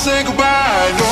say goodbye, no.